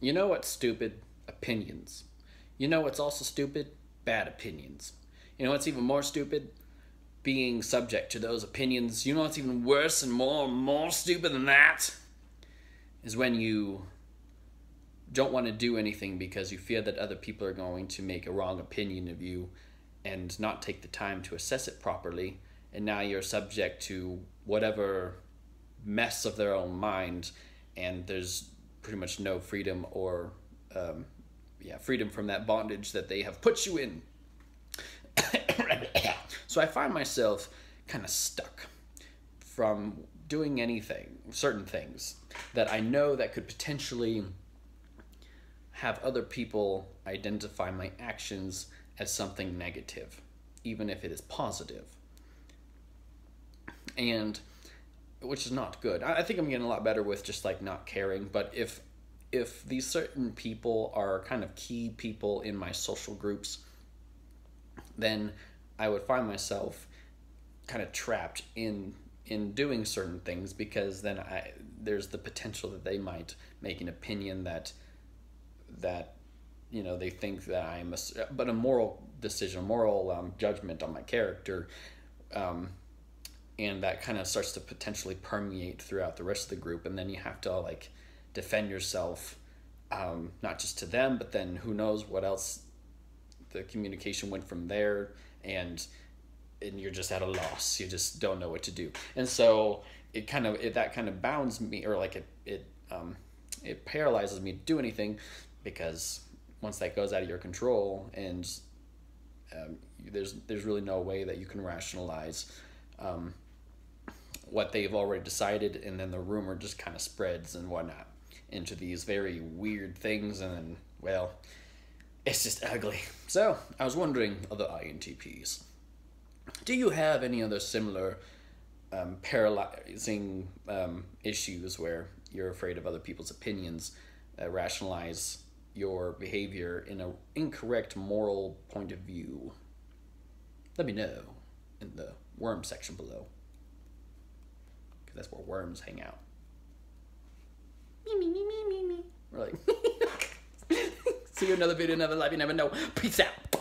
You know what's stupid? Opinions. You know what's also stupid? Bad opinions. You know what's even more stupid? Being subject to those opinions. You know what's even worse and more more stupid than that? Is when you don't want to do anything because you fear that other people are going to make a wrong opinion of you and not take the time to assess it properly and now you're subject to whatever mess of their own mind and there's pretty much no freedom or um, yeah freedom from that bondage that they have put you in. So i find myself kind of stuck from doing anything certain things that i know that could potentially have other people identify my actions as something negative even if it is positive. And which is not good. I, I think I'm getting a lot better with just like not caring. But if if these certain people are kind of key people in my social groups, then I would find myself kind of trapped in in doing certain things because then I there's the potential that they might make an opinion that that you know they think that I'm a but a moral decision, moral um, judgment on my character um, and that kind of starts to potentially permeate throughout the rest of the group and then you have to like defend yourself um, not just to them but then who knows what else the communication went from there and and you're just at a loss. You just don't know what to do. And so it kind of it, that kind of bounds me or like it it um, it paralyzes me to do anything because once that goes out of your control and um, there's there's really no way that you can rationalize um, what they've already decided, and then the rumor just kind of spreads and whatnot into these very weird things, and then, well, it's just ugly. So, I was wondering, other INTPs, do you have any other similar um, paralyzing um, issues where you're afraid of other people's opinions, uh, rationalize your behavior in an incorrect moral point of view? Let me know in the worm section below because that's where worms hang out. Me, me, me, me, me, me. We're like, see you another video, another life, you never know. Peace out.